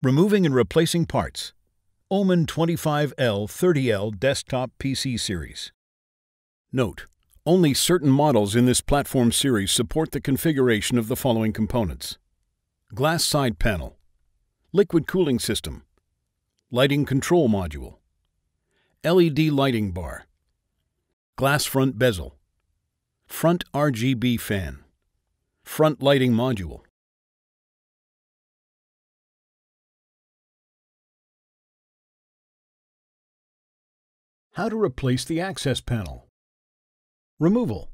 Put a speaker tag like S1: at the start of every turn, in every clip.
S1: Removing and replacing parts. Omen 25L 30L Desktop PC Series. Note: Only certain models in this platform series support the configuration of the following components. Glass side panel. Liquid cooling system. Lighting control module. LED lighting bar. Glass front bezel. Front RGB fan. Front lighting module. How to replace the access panel. Removal.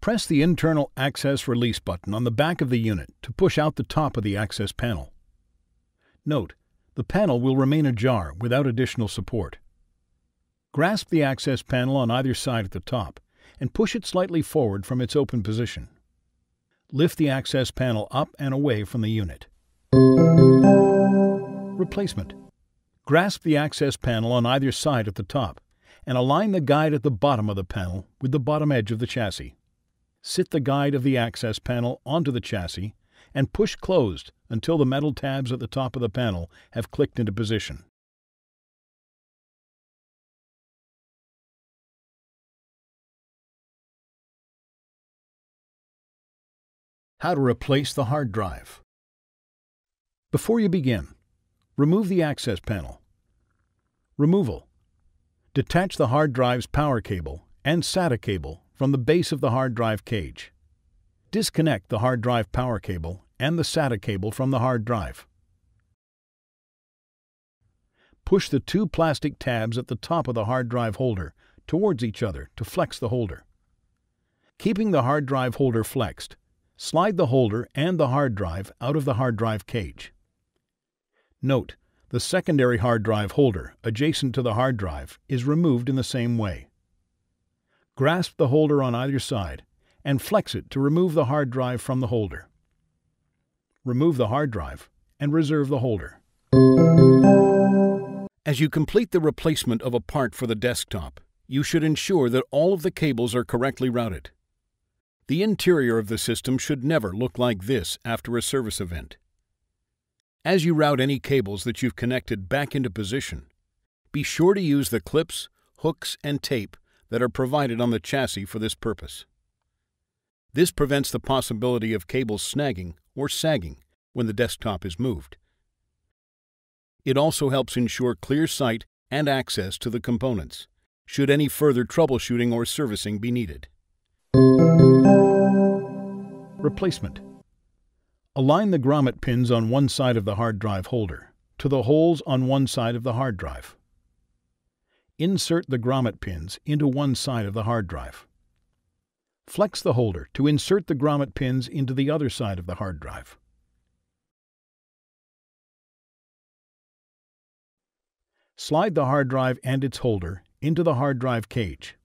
S1: Press the internal access release button on the back of the unit to push out the top of the access panel. Note, the panel will remain ajar without additional support. Grasp the access panel on either side at the top and push it slightly forward from its open position. Lift the access panel up and away from the unit. Replacement. Grasp the access panel on either side at the top and align the guide at the bottom of the panel with the bottom edge of the chassis. Sit the guide of the access panel onto the chassis and push closed until the metal tabs at the top of the panel have clicked into position. How to replace the hard drive. Before you begin, remove the access panel. Removal. Detach the hard drive's power cable and SATA cable from the base of the hard drive cage. Disconnect the hard drive power cable and the SATA cable from the hard drive. Push the two plastic tabs at the top of the hard drive holder towards each other to flex the holder. Keeping the hard drive holder flexed, slide the holder and the hard drive out of the hard drive cage. Note, the secondary hard drive holder, adjacent to the hard drive, is removed in the same way. Grasp the holder on either side and flex it to remove the hard drive from the holder. Remove the hard drive and reserve the holder. As you complete the replacement of a part for the desktop, you should ensure that all of the cables are correctly routed. The interior of the system should never look like this after a service event. As you route any cables that you've connected back into position, be sure to use the clips, hooks, and tape that are provided on the chassis for this purpose. This prevents the possibility of cables snagging or sagging when the desktop is moved. It also helps ensure clear sight and access to the components, should any further troubleshooting or servicing be needed. Replacement Align the grommet pins on one side of the hard drive holder to the holes on one side of the hard drive. Insert the grommet pins into one side of the hard drive. Flex the holder to insert the grommet pins into the other side of the hard drive. Slide the hard drive and its holder into the hard drive cage.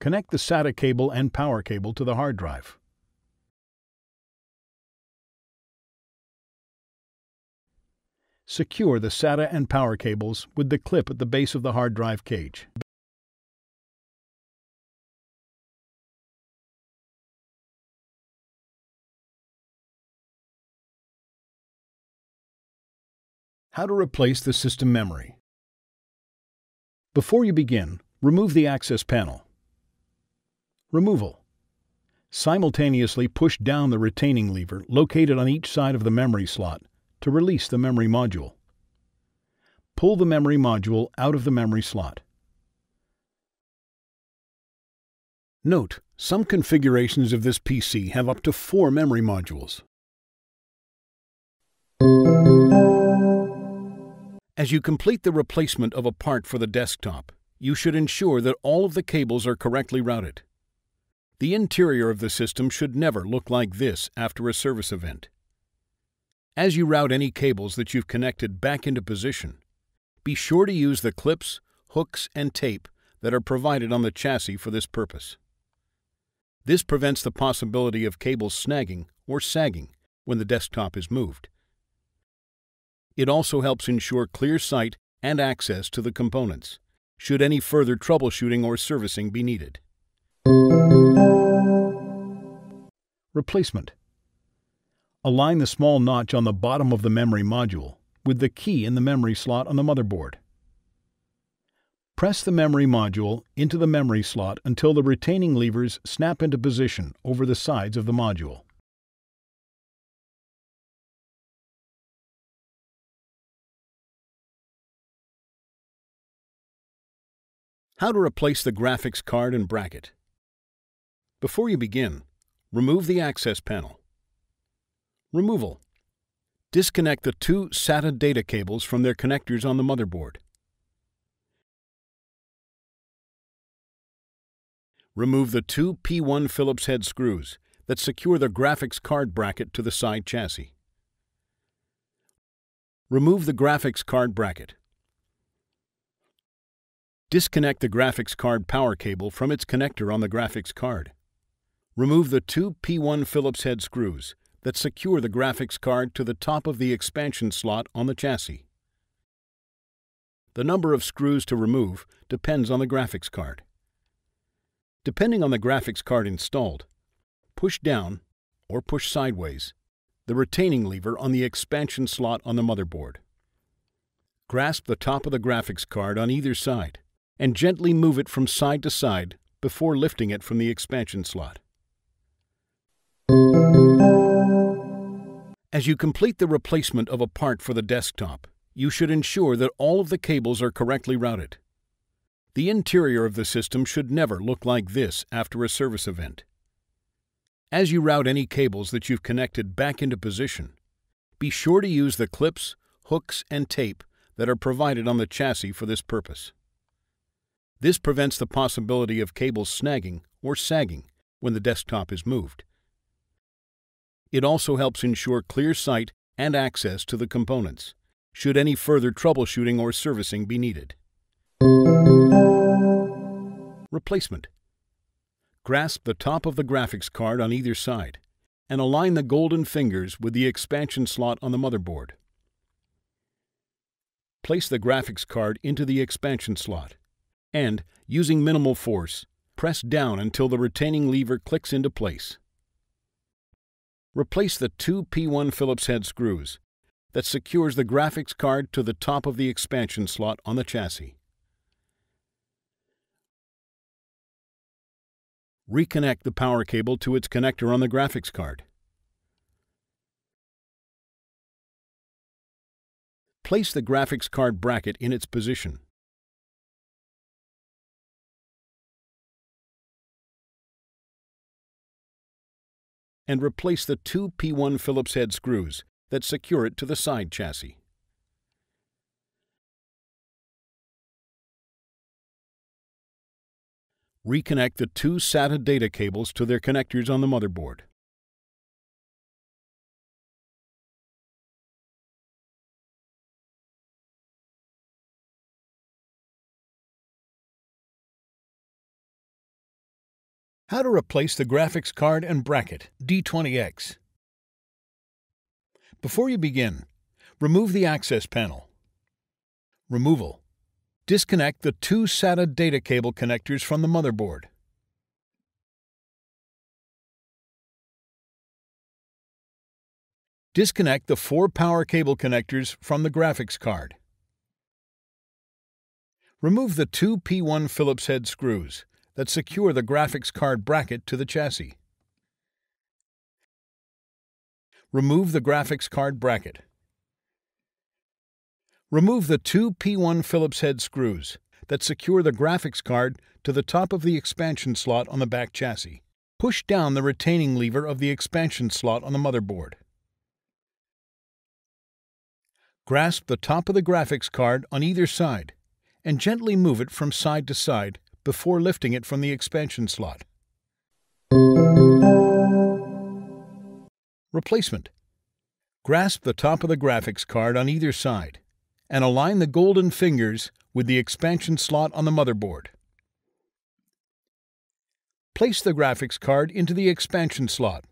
S1: Connect the SATA cable and power cable to the hard drive. Secure the SATA and power cables with the clip at the base of the hard drive cage. How to replace the system memory. Before you begin, remove the access panel. Removal. Simultaneously push down the retaining lever located on each side of the memory slot to release the memory module. Pull the memory module out of the memory slot. Note, some configurations of this PC have up to four memory modules. As you complete the replacement of a part for the desktop, you should ensure that all of the cables are correctly routed. The interior of the system should never look like this after a service event. As you route any cables that you've connected back into position, be sure to use the clips, hooks, and tape that are provided on the chassis for this purpose. This prevents the possibility of cables snagging or sagging when the desktop is moved. It also helps ensure clear sight and access to the components, should any further troubleshooting or servicing be needed. Replacement Align the small notch on the bottom of the memory module with the key in the memory slot on the motherboard. Press the memory module into the memory slot until the retaining levers snap into position over the sides of the module. How to replace the graphics card and bracket. Before you begin, remove the access panel. Removal. Disconnect the two SATA data cables from their connectors on the motherboard. Remove the two P1 Phillips head screws that secure the graphics card bracket to the side chassis. Remove the graphics card bracket. Disconnect the graphics card power cable from its connector on the graphics card. Remove the two P1 Phillips head screws that secure the graphics card to the top of the expansion slot on the chassis. The number of screws to remove depends on the graphics card. Depending on the graphics card installed, push down or push sideways the retaining lever on the expansion slot on the motherboard. Grasp the top of the graphics card on either side and gently move it from side to side before lifting it from the expansion slot. As you complete the replacement of a part for the desktop, you should ensure that all of the cables are correctly routed. The interior of the system should never look like this after a service event. As you route any cables that you've connected back into position, be sure to use the clips, hooks, and tape that are provided on the chassis for this purpose. This prevents the possibility of cables snagging or sagging when the desktop is moved. It also helps ensure clear sight and access to the components, should any further troubleshooting or servicing be needed. Replacement Grasp the top of the graphics card on either side and align the golden fingers with the expansion slot on the motherboard. Place the graphics card into the expansion slot and, using minimal force, press down until the retaining lever clicks into place. Replace the two P1 Phillips head screws that secures the graphics card to the top of the expansion slot on the chassis. Reconnect the power cable to its connector on the graphics card. Place the graphics card bracket in its position. And replace the two P1 Phillips head screws that secure it to the side chassis. Reconnect the two SATA data cables to their connectors on the motherboard. How to replace the graphics card and bracket D20X. Before you begin, remove the access panel. Removal. Disconnect the two SATA data cable connectors from the motherboard. Disconnect the four power cable connectors from the graphics card. Remove the two P1 Phillips head screws that secure the graphics card bracket to the chassis. Remove the graphics card bracket. Remove the two P1 Phillips head screws that secure the graphics card to the top of the expansion slot on the back chassis. Push down the retaining lever of the expansion slot on the motherboard. Grasp the top of the graphics card on either side and gently move it from side to side before lifting it from the expansion slot. Replacement Grasp the top of the graphics card on either side and align the golden fingers with the expansion slot on the motherboard. Place the graphics card into the expansion slot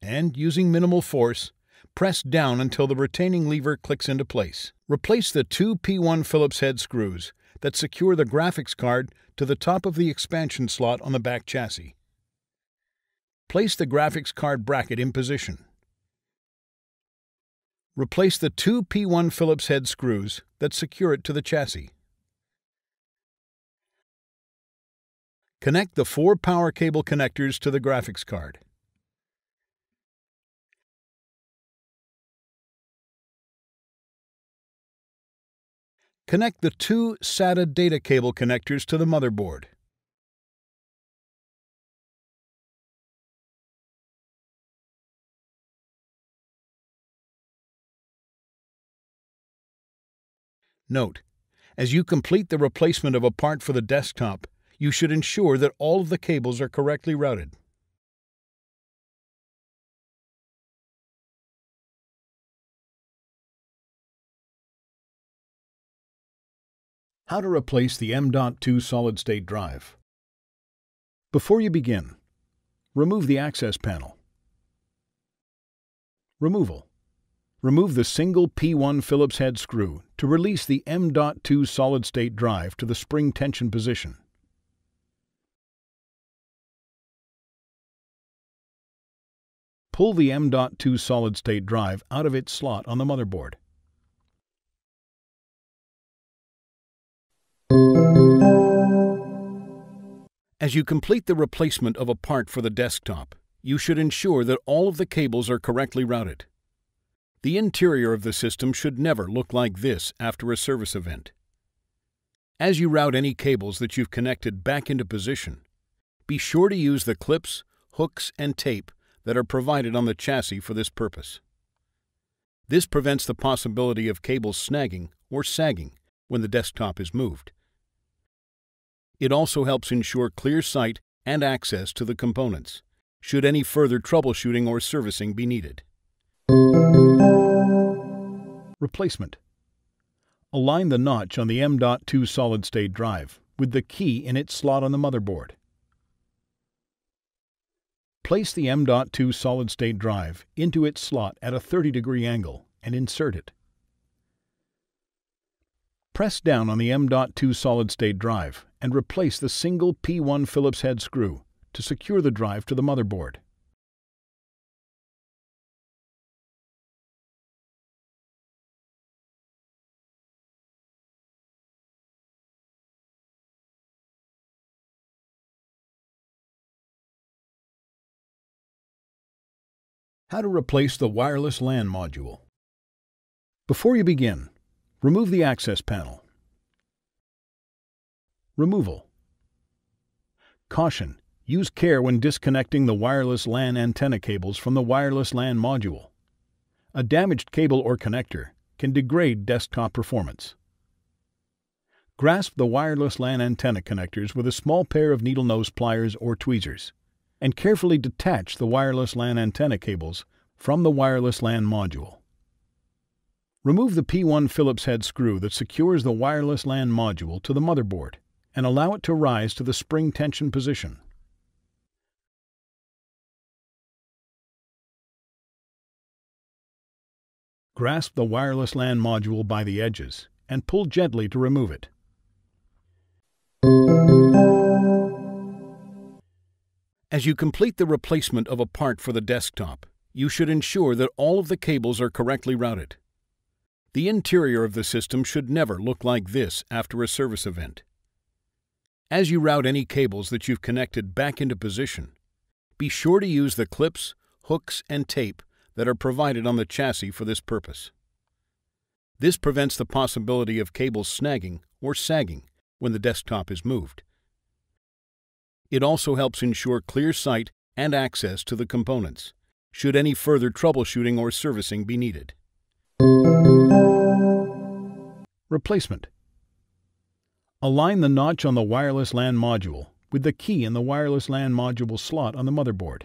S1: and, using minimal force, press down until the retaining lever clicks into place. Replace the two P1 Phillips head screws that secure the graphics card to the top of the expansion slot on the back chassis. Place the graphics card bracket in position. Replace the two P1 Phillips head screws that secure it to the chassis. Connect the four power cable connectors to the graphics card. Connect the two SATA data cable connectors to the motherboard. Note, as you complete the replacement of a part for the desktop, you should ensure that all of the cables are correctly routed. How to replace the M.2 solid-state drive. Before you begin, remove the access panel. Removal. Remove the single P1 Phillips head screw to release the M.2 solid-state drive to the spring tension position. Pull the M.2 solid-state drive out of its slot on the motherboard. As you complete the replacement of a part for the desktop, you should ensure that all of the cables are correctly routed. The interior of the system should never look like this after a service event. As you route any cables that you've connected back into position, be sure to use the clips, hooks, and tape that are provided on the chassis for this purpose. This prevents the possibility of cables snagging or sagging when the desktop is moved. It also helps ensure clear sight and access to the components, should any further troubleshooting or servicing be needed. Replacement. Align the notch on the M.2 solid-state drive with the key in its slot on the motherboard. Place the M.2 solid-state drive into its slot at a 30 degree angle and insert it. Press down on the M.2 solid-state drive and replace the single P1 Phillips head screw to secure the drive to the motherboard. How to replace the wireless LAN module. Before you begin, remove the access panel. Removal. Caution. Use care when disconnecting the wireless LAN antenna cables from the wireless LAN module. A damaged cable or connector can degrade desktop performance. Grasp the wireless LAN antenna connectors with a small pair of needle nose pliers or tweezers and carefully detach the wireless LAN antenna cables from the wireless LAN module. Remove the P1 Phillips head screw that secures the wireless LAN module to the motherboard and allow it to rise to the spring tension position. Grasp the wireless LAN module by the edges and pull gently to remove it. As you complete the replacement of a part for the desktop, you should ensure that all of the cables are correctly routed. The interior of the system should never look like this after a service event. As you route any cables that you've connected back into position, be sure to use the clips, hooks, and tape that are provided on the chassis for this purpose. This prevents the possibility of cables snagging or sagging when the desktop is moved. It also helps ensure clear sight and access to the components, should any further troubleshooting or servicing be needed. Replacement. Align the notch on the wireless LAN module with the key in the wireless LAN module slot on the motherboard.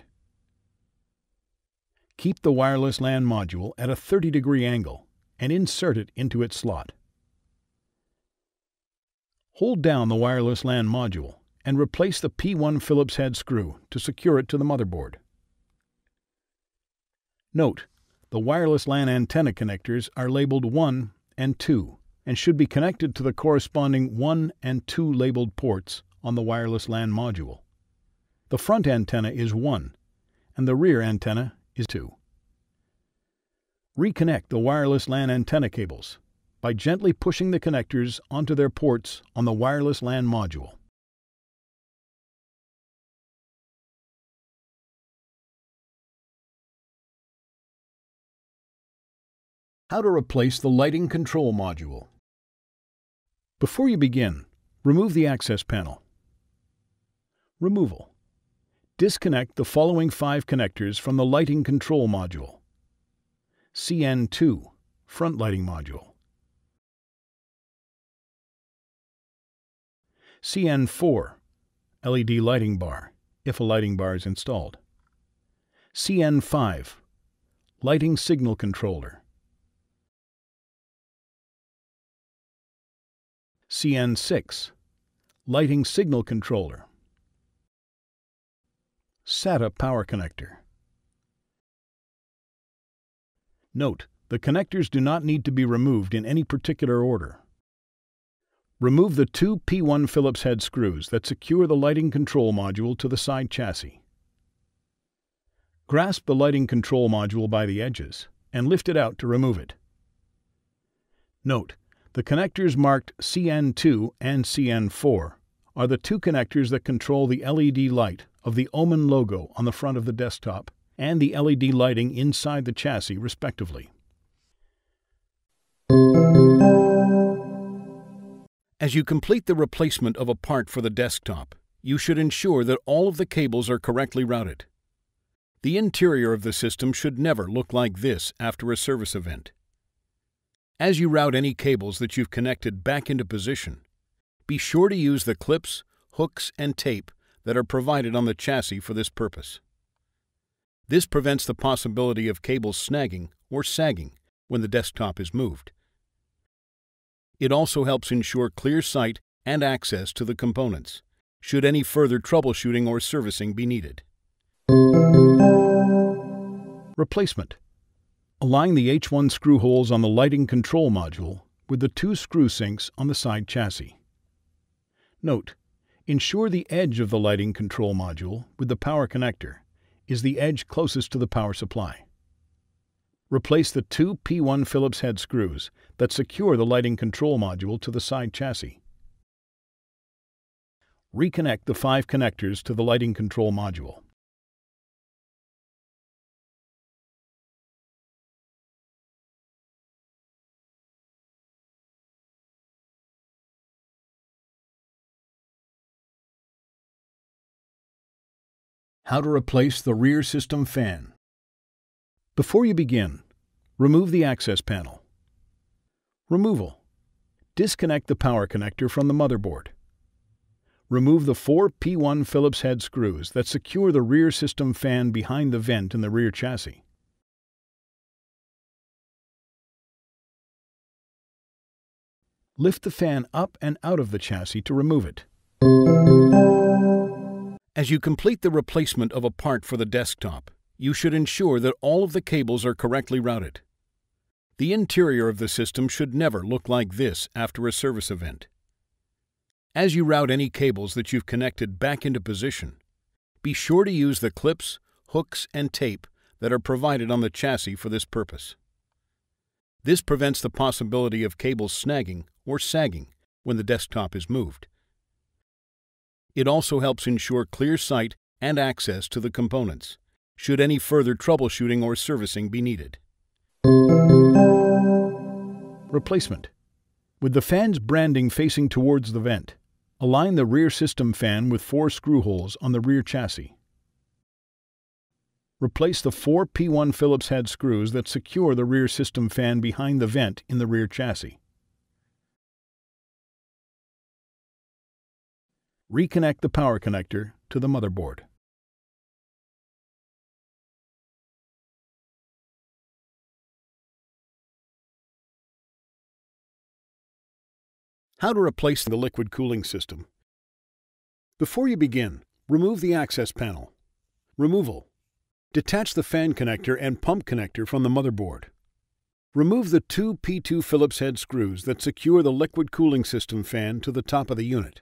S1: Keep the wireless LAN module at a 30 degree angle and insert it into its slot. Hold down the wireless LAN module and replace the P1 Phillips head screw to secure it to the motherboard. Note, the wireless LAN antenna connectors are labeled 1 and 2 and should be connected to the corresponding 1 and 2 labeled ports on the wireless LAN module. The front antenna is 1 and the rear antenna is 2. Reconnect the wireless LAN antenna cables by gently pushing the connectors onto their ports on the wireless LAN module. How to replace the lighting control module. Before you begin, remove the access panel. Removal. Disconnect the following five connectors from the lighting control module. CN2, front lighting module. CN4, LED lighting bar, if a lighting bar is installed. CN5, lighting signal controller. CN6, lighting signal controller. SATA power connector. Note, the connectors do not need to be removed in any particular order. Remove the two P1 Phillips head screws that secure the lighting control module to the side chassis. Grasp the lighting control module by the edges and lift it out to remove it. Note, the connectors marked CN2 and CN4 are the two connectors that control the LED light of the Omen logo on the front of the desktop and the LED lighting inside the chassis, respectively. As you complete the replacement of a part for the desktop, you should ensure that all of the cables are correctly routed. The interior of the system should never look like this after a service event. As you route any cables that you've connected back into position, be sure to use the clips, hooks, and tape that are provided on the chassis for this purpose. This prevents the possibility of cables snagging or sagging when the desktop is moved. It also helps ensure clear sight and access to the components, should any further troubleshooting or servicing be needed. Replacement Align the H1 screw holes on the lighting control module with the two screw sinks on the side chassis. Note, ensure the edge of the lighting control module with the power connector is the edge closest to the power supply. Replace the two P1 Phillips head screws that secure the lighting control module to the side chassis. Reconnect the five connectors to the lighting control module. How to replace the rear system fan. Before you begin, remove the access panel. Removal. Disconnect the power connector from the motherboard. Remove the four P1 Phillips head screws that secure the rear system fan behind the vent in the rear chassis. Lift the fan up and out of the chassis to remove it. As you complete the replacement of a part for the desktop, you should ensure that all of the cables are correctly routed. The interior of the system should never look like this after a service event. As you route any cables that you've connected back into position, be sure to use the clips, hooks, and tape that are provided on the chassis for this purpose. This prevents the possibility of cables snagging or sagging when the desktop is moved. It also helps ensure clear sight and access to the components, should any further troubleshooting or servicing be needed. Replacement With the fan's branding facing towards the vent, align the rear system fan with four screw holes on the rear chassis. Replace the four P1 Phillips head screws that secure the rear system fan behind the vent in the rear chassis. Reconnect the power connector to the motherboard. How to replace the liquid cooling system. Before you begin, remove the access panel. Removal. Detach the fan connector and pump connector from the motherboard. Remove the two P2 Phillips head screws that secure the liquid cooling system fan to the top of the unit.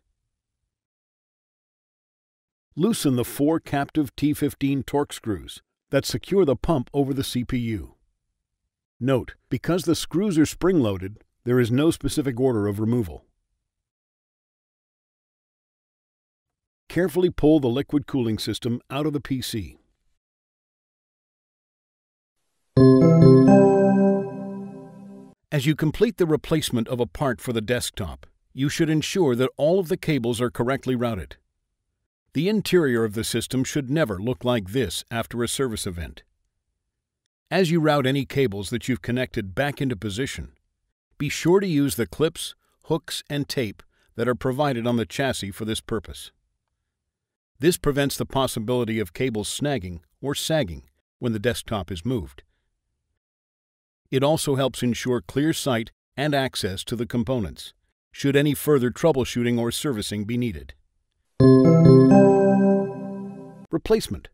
S1: Loosen the four captive T15 Torx screws that secure the pump over the CPU. Note, because the screws are spring-loaded, there is no specific order of removal. Carefully pull the liquid cooling system out of the PC. As you complete the replacement of a part for the desktop, you should ensure that all of the cables are correctly routed. The interior of the system should never look like this after a service event. As you route any cables that you've connected back into position, be sure to use the clips, hooks, and tape that are provided on the chassis for this purpose. This prevents the possibility of cables snagging or sagging when the desktop is moved. It also helps ensure clear sight and access to the components, should any further troubleshooting or servicing be needed. Replacement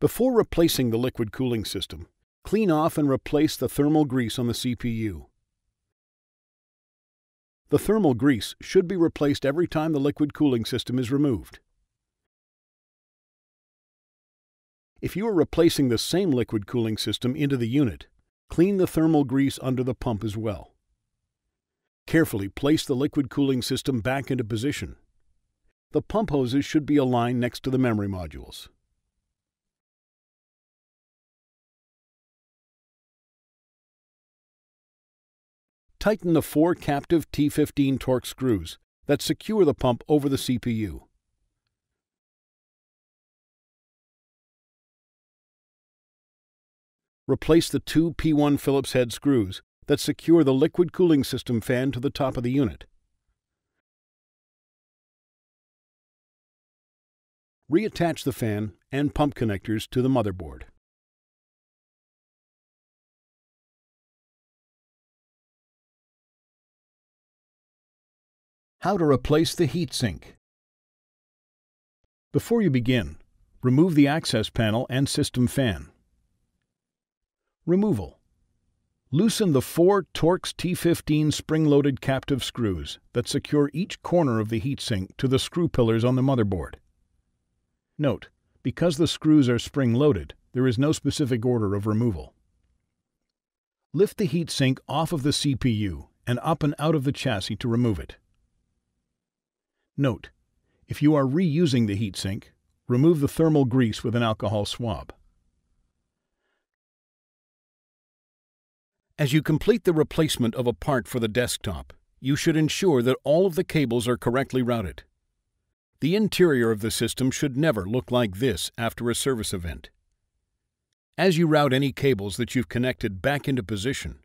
S1: Before replacing the liquid cooling system, clean off and replace the thermal grease on the CPU. The thermal grease should be replaced every time the liquid cooling system is removed. If you are replacing the same liquid cooling system into the unit, clean the thermal grease under the pump as well. Carefully place the liquid cooling system back into position. The pump hoses should be aligned next to the memory modules. Tighten the four captive T15 Torx screws that secure the pump over the CPU. Replace the two P1 Phillips head screws that secure the liquid cooling system fan to the top of the unit. Reattach the fan and pump connectors to the motherboard. How to replace the heatsink. Before you begin, remove the access panel and system fan. Removal. Loosen the four Torx T15 spring-loaded captive screws that secure each corner of the heatsink to the screw pillars on the motherboard. Note, because the screws are spring-loaded, there is no specific order of removal. Lift the heatsink off of the CPU and up and out of the chassis to remove it. Note, if you are reusing the heatsink, remove the thermal grease with an alcohol swab. As you complete the replacement of a part for the desktop, you should ensure that all of the cables are correctly routed. The interior of the system should never look like this after a service event. As you route any cables that you've connected back into position,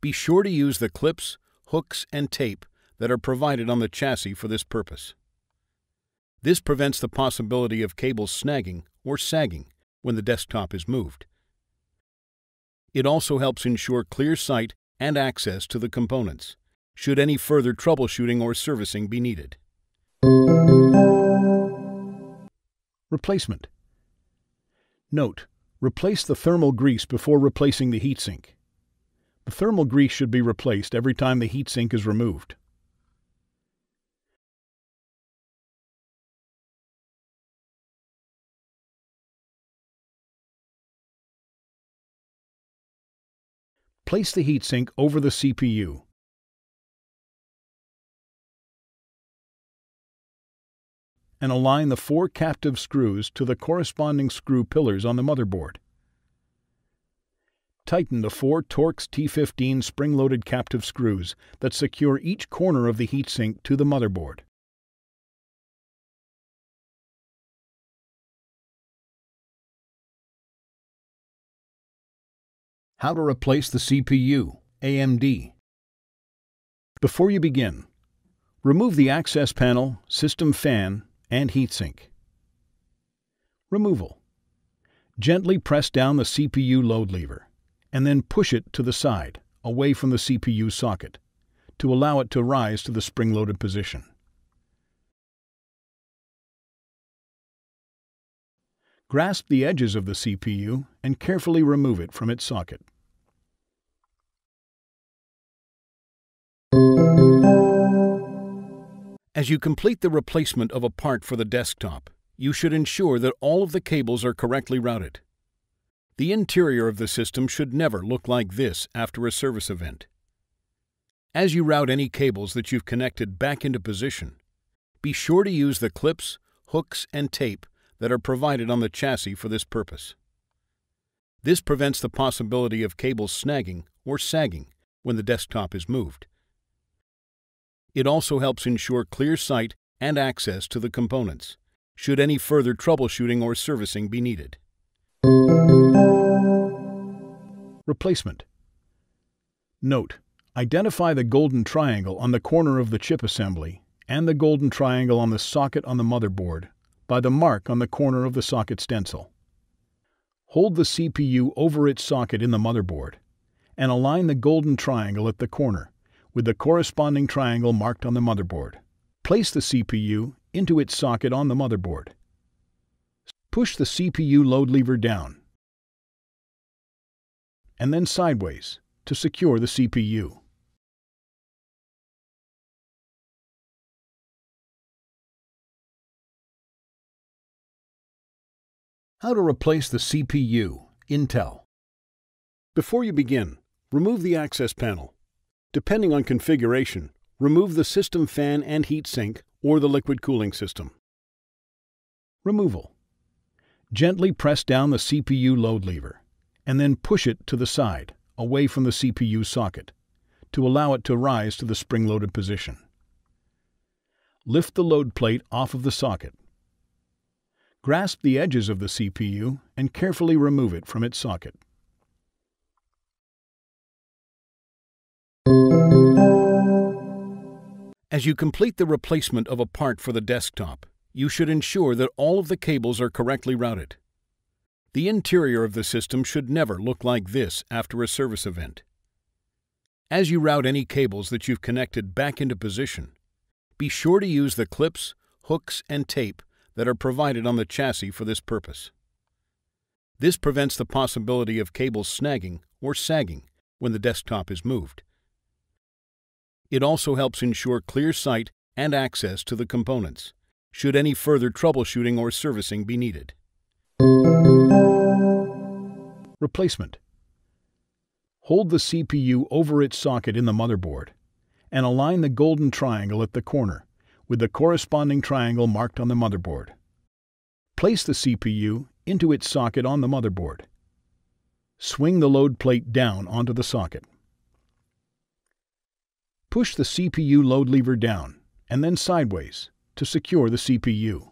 S1: be sure to use the clips, hooks, and tape that are provided on the chassis for this purpose. This prevents the possibility of cables snagging or sagging when the desktop is moved. It also helps ensure clear sight and access to the components, should any further troubleshooting or servicing be needed. Replacement Note, replace the thermal grease before replacing the heatsink. The thermal grease should be replaced every time the heatsink is removed. Place the heatsink over the CPU. And align the four captive screws to the corresponding screw pillars on the motherboard. Tighten the four Torx T15 spring-loaded captive screws that secure each corner of the heatsink to the motherboard. How to replace the CPU, AMD. Before you begin, remove the access panel, system fan, and heatsink. Removal. Gently press down the CPU load lever and then push it to the side, away from the CPU socket, to allow it to rise to the spring-loaded position. Grasp the edges of the CPU and carefully remove it from its socket. As you complete the replacement of a part for the desktop, you should ensure that all of the cables are correctly routed. The interior of the system should never look like this after a service event. As you route any cables that you've connected back into position, be sure to use the clips, hooks, and tape that are provided on the chassis for this purpose. This prevents the possibility of cables snagging or sagging when the desktop is moved. It also helps ensure clear sight and access to the components, should any further troubleshooting or servicing be needed.
S2: Replacement Note, identify the golden triangle on the corner of the chip assembly and the golden triangle on the socket on the motherboard by the mark on the corner of the socket stencil. Hold the CPU over its socket in the motherboard and align the golden triangle at the corner with the corresponding triangle marked on the motherboard. Place the CPU into its socket on the motherboard. Push the CPU load lever down and then sideways to secure the CPU.
S1: How to replace the CPU, Intel. Before you begin, remove the access panel. Depending on configuration, remove the system fan and heatsink or the liquid cooling system.
S2: Removal. Gently press down the CPU load lever and then push it to the side, away from the CPU socket, to allow it to rise to the spring-loaded position. Lift the load plate off of the socket. Grasp the edges of the CPU and carefully remove it from its socket.
S1: As you complete the replacement of a part for the desktop, you should ensure that all of the cables are correctly routed. The interior of the system should never look like this after a service event. As you route any cables that you've connected back into position, be sure to use the clips, hooks, and tape that are provided on the chassis for this purpose. This prevents the possibility of cables snagging or sagging when the desktop is moved. It also helps ensure clear sight and access to the components, should any further troubleshooting or servicing be needed.
S2: Replacement Hold the CPU over its socket in the motherboard and align the golden triangle at the corner with the corresponding triangle marked on the motherboard. Place the CPU into its socket on the motherboard. Swing the load plate down onto the socket. Push the CPU load lever down and then sideways to secure the CPU.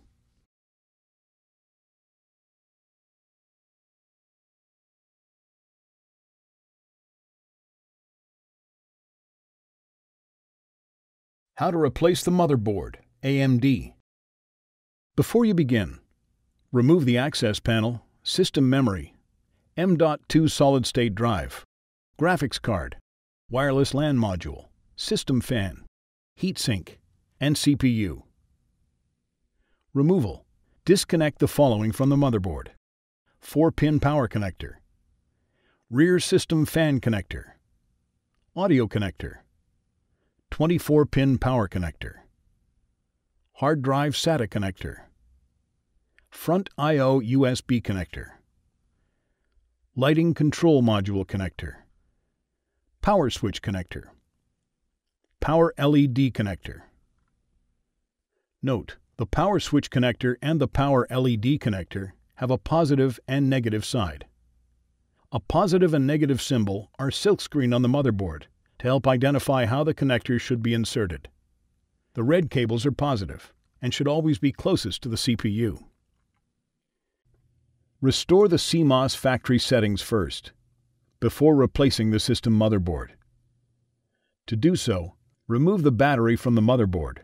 S2: How to replace the motherboard, AMD. Before you begin, remove the access panel, system memory, M.2 solid-state drive, graphics card, wireless LAN module, system fan, heatsink, and CPU. Removal. Disconnect the following from the motherboard. 4-pin power connector, rear system fan connector, audio connector, 24-pin power connector, hard drive SATA connector, front I.O. USB connector, lighting control module connector, power switch connector, power LED connector. Note, the power switch connector and the power LED connector have a positive and negative side. A positive and negative symbol are silkscreen on the motherboard to help identify how the connectors should be inserted. The red cables are positive and should always be closest to the CPU. Restore the CMOS factory settings first, before replacing the system motherboard. To do so, remove the battery from the motherboard.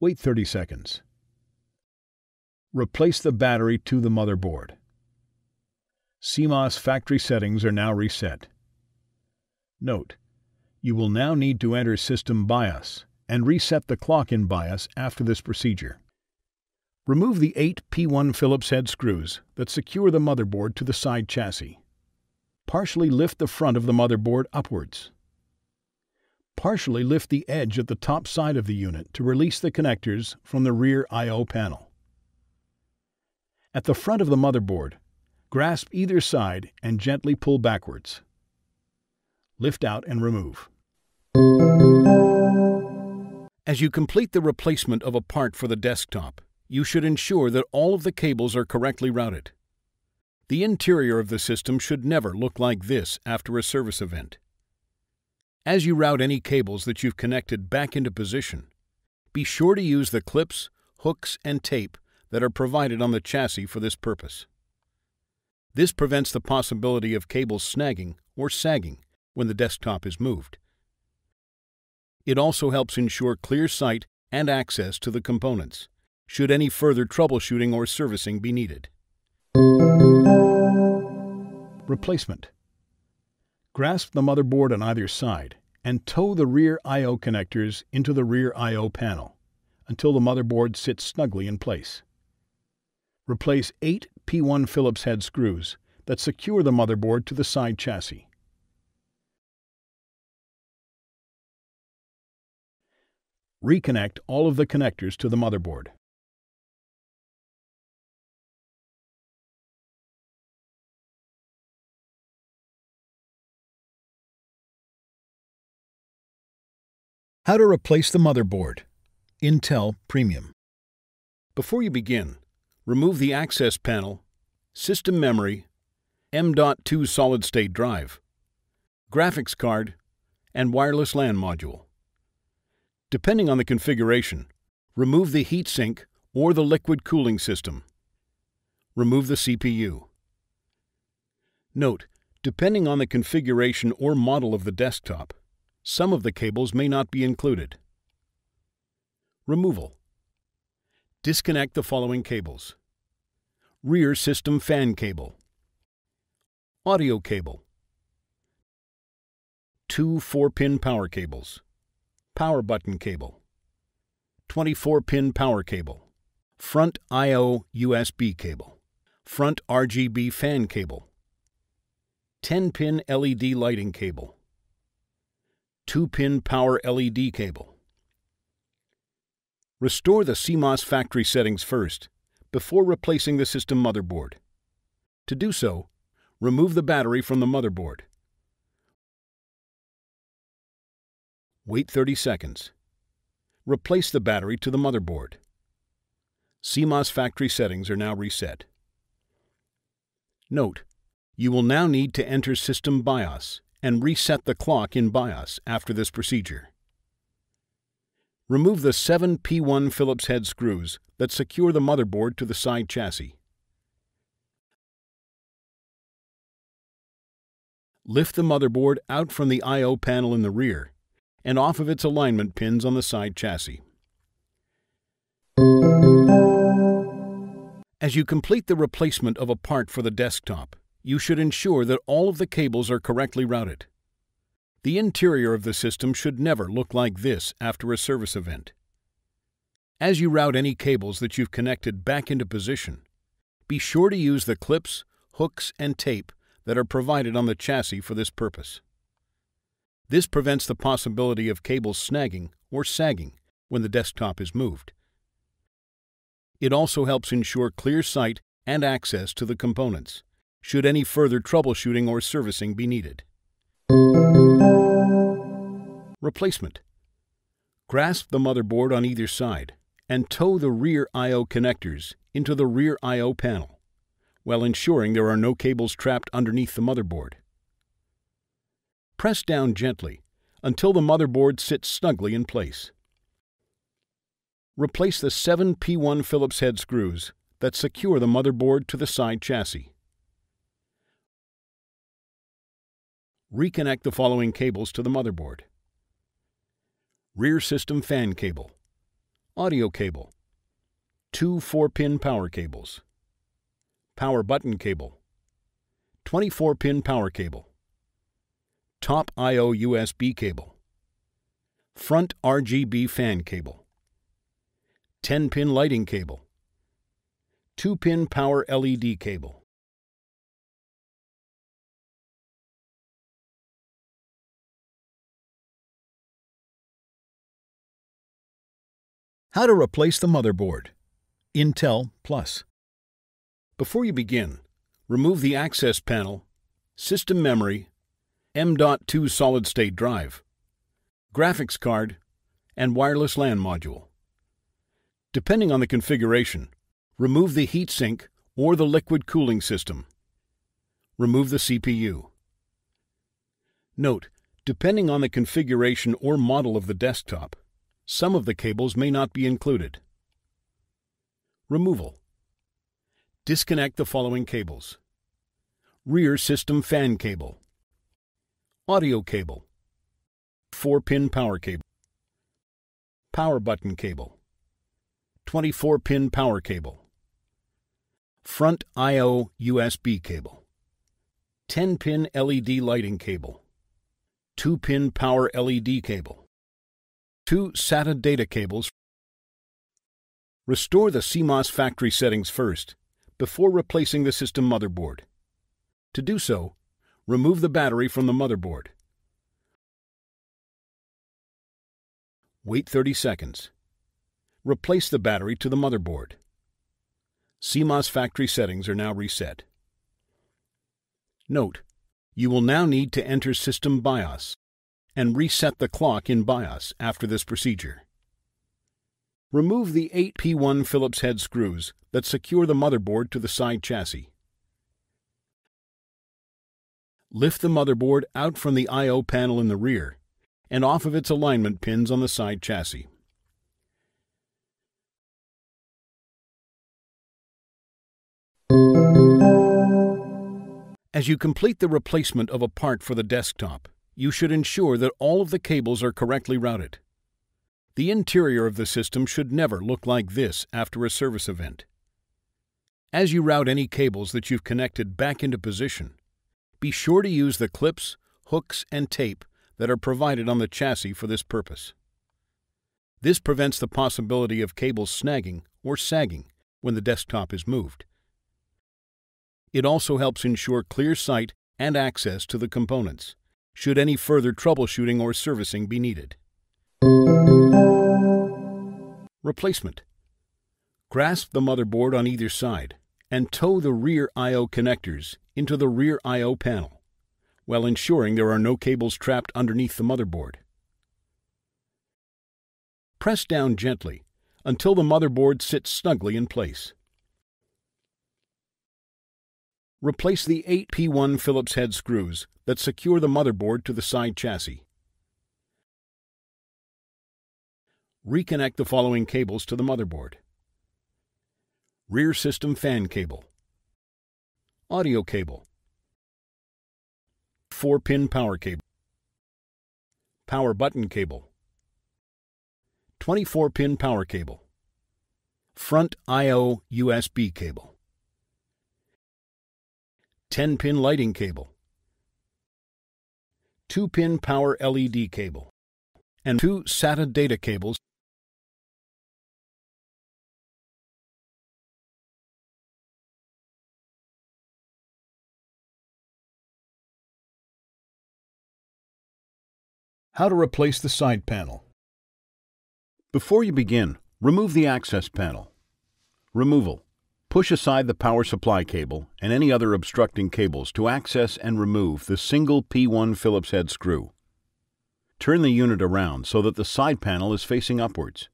S2: Wait 30 seconds. Replace the battery to the motherboard. CMOS factory settings are now reset. Note, you will now need to enter System BIOS and reset the clock in BIOS after this procedure. Remove the eight P1 Phillips head screws that secure the motherboard to the side chassis. Partially lift the front of the motherboard upwards. Partially lift the edge at the top side of the unit to release the connectors from the rear I.O. panel. At the front of the motherboard, grasp either side and gently pull backwards. Lift out and remove.
S1: As you complete the replacement of a part for the desktop, you should ensure that all of the cables are correctly routed. The interior of the system should never look like this after a service event. As you route any cables that you've connected back into position, be sure to use the clips, hooks, and tape that are provided on the chassis for this purpose. This prevents the possibility of cables snagging or sagging when the desktop is moved. It also helps ensure clear sight and access to the components, should any further troubleshooting or servicing be needed.
S2: Replacement Grasp the motherboard on either side and tow the rear I.O. connectors into the rear I.O. panel until the motherboard sits snugly in place. Replace eight P1 Phillips head screws that secure the motherboard to the side chassis. Reconnect all of the connectors to the motherboard. How to replace the motherboard. Intel Premium.
S1: Before you begin, remove the access panel, system memory, M.2 solid-state drive, graphics card, and wireless LAN module. Depending on the configuration, remove the heatsink or the liquid cooling system. Remove the CPU. Note, depending on the configuration or model of the desktop, some of the cables may not be included. Removal. Disconnect the following cables. Rear system fan cable. Audio cable. Two 4-pin power cables. Power button cable. 24-pin power cable. Front I.O. USB cable. Front RGB fan cable. 10-pin LED lighting cable. 2-pin power LED cable. Restore the CMOS factory settings first, before replacing the system motherboard. To do so, remove the battery from the motherboard. Wait 30 seconds. Replace the battery to the motherboard. CMOS factory settings are now reset. Note, you will now need to enter System BIOS and reset the clock in BIOS after this procedure. Remove the seven P1 Phillips head screws that secure the motherboard to the side chassis. Lift the motherboard out from the I.O. panel in the rear and off of its alignment pins on the side chassis. As you complete the replacement of a part for the desktop, you should ensure that all of the cables are correctly routed. The interior of the system should never look like this after a service event. As you route any cables that you've connected back into position, be sure to use the clips, hooks, and tape that are provided on the chassis for this purpose. This prevents the possibility of cables snagging or sagging when the desktop is moved. It also helps ensure clear sight and access to the components, should any further troubleshooting or servicing be needed. Replacement. Grasp the motherboard on either side and tow the rear I.O. connectors into the rear I.O. panel, while ensuring there are no cables trapped underneath the motherboard. Press down gently until the motherboard sits snugly in place. Replace the seven P1 Phillips head screws that secure the motherboard to the side chassis. Reconnect the following cables to the motherboard. Rear system fan cable, audio cable, two 4-pin power cables, power button cable, 24-pin power cable, top I.O. USB cable, front RGB fan cable, 10-pin lighting cable, 2-pin power LED cable, How to replace the motherboard. Intel Plus. Before you begin, remove the access panel, system memory, M.2 solid state drive, graphics card, and wireless LAN module. Depending on the configuration, remove the heatsink or the liquid cooling system. Remove the CPU. Note, depending on the configuration or model of the desktop, some of the cables may not be included. Removal. Disconnect the following cables. Rear system fan cable. Audio cable. 4-pin power cable. Power button cable. 24-pin power cable. Front I.O. USB cable. 10-pin LED lighting cable. 2-pin power LED cable two SATA data cables. Restore the CMOS factory settings first, before replacing the system motherboard. To do so, remove the battery from the motherboard. Wait 30 seconds. Replace the battery to the motherboard. CMOS factory settings are now reset. Note, you will now need to enter System BIOS and reset the clock in BIOS after this procedure. Remove the 8P1 Phillips head screws that secure the motherboard to the side chassis. Lift the motherboard out from the I.O. panel in the rear and off of its alignment pins on the side chassis. As you complete the replacement of a part for the desktop, you should ensure that all of the cables are correctly routed. The interior of the system should never look like this after a service event. As you route any cables that you've connected back into position, be sure to use the clips, hooks, and tape that are provided on the chassis for this purpose. This prevents the possibility of cables snagging or sagging when the desktop is moved. It also helps ensure clear sight and access to the components should any further troubleshooting or servicing be needed. Replacement Grasp the motherboard on either side and tow the rear I.O. connectors into the rear I.O. panel, while ensuring there are no cables trapped underneath the motherboard. Press down gently until the motherboard sits snugly in place. Replace the 8P1 Phillips head screws that secure the motherboard to the side chassis. Reconnect the following cables to the motherboard. Rear system fan cable. Audio cable. 4-pin power cable. Power button cable. 24-pin power cable. Front I.O. USB cable. 10-pin lighting cable, 2-pin power LED cable, and two SATA data cables How to replace the side panel. Before you begin, remove the access panel. Removal. Push aside the power supply cable and any other obstructing cables to access and remove the single P1 Phillips head screw. Turn the unit around so that the side panel is facing upwards.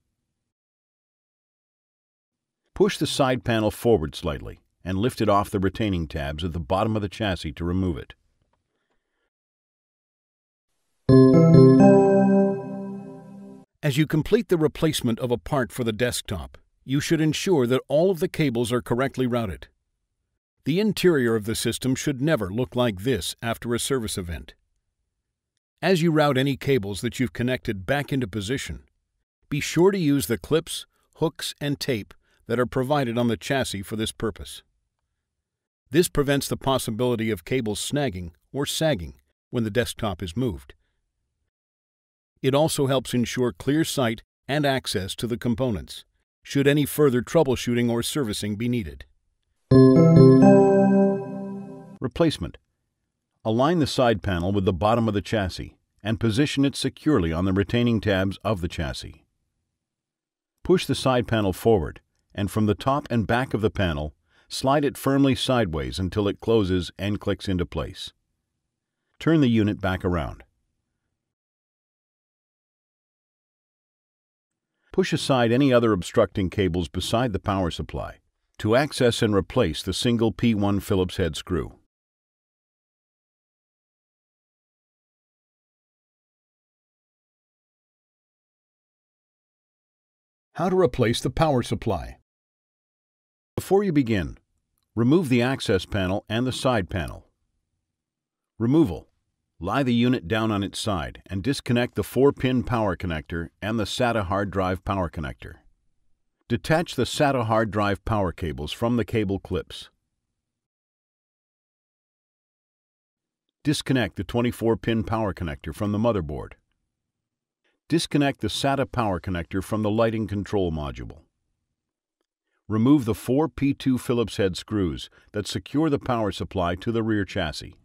S1: Push the side panel forward slightly and lift it off the retaining tabs at the bottom of the chassis to remove it. As you complete the replacement of a part for the desktop, you should ensure that all of the cables are correctly routed. The interior of the system should never look like this after a service event. As you route any cables that you've connected back into position, be sure to use the clips, hooks, and tape that are provided on the chassis for this purpose. This prevents the possibility of cables snagging or sagging when the desktop is moved. It also helps ensure clear sight and access to the components should any further troubleshooting or servicing be needed. Replacement Align the side panel with the bottom of the chassis and position it securely on the retaining tabs of the chassis.
S2: Push the side panel forward, and from the top and back of the panel, slide it firmly sideways until it closes and clicks into place. Turn the unit back around. Push aside any other obstructing cables beside the power supply to access and replace the single P1 Phillips head screw.
S1: How to replace the power supply.
S2: Before you begin, remove the access panel and the side panel. Removal. Lie the unit down on its side and disconnect the 4-pin power connector and the SATA hard drive power connector. Detach the SATA hard drive power cables from the cable clips. Disconnect the 24-pin power connector from the motherboard. Disconnect the SATA power connector from the lighting control module. Remove the four P2 Phillips head screws that secure the power supply to the rear chassis.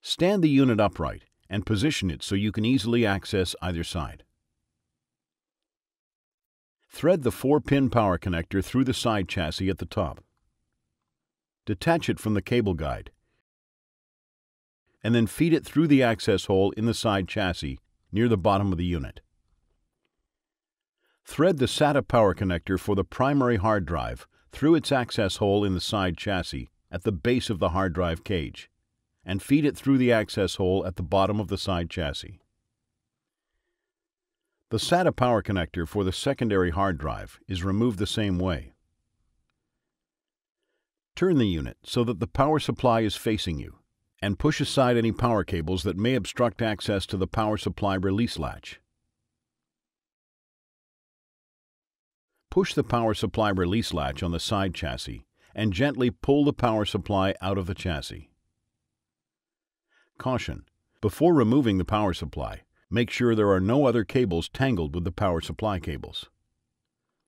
S2: Stand the unit upright and position it so you can easily access either side. Thread the 4-pin power connector through the side chassis at the top. Detach it from the cable guide and then feed it through the access hole in the side chassis near the bottom of the unit. Thread the SATA power connector for the primary hard drive through its access hole in the side chassis at the base of the hard drive cage and feed it through the access hole at the bottom of the side chassis. The SATA power connector for the secondary hard drive is removed the same way. Turn the unit so that the power supply is facing you and push aside any power cables that may obstruct access to the power supply release latch. Push the power supply release latch on the side chassis and gently pull the power supply out of the chassis. Caution. Before removing the power supply, make sure there are no other cables tangled with the power supply cables.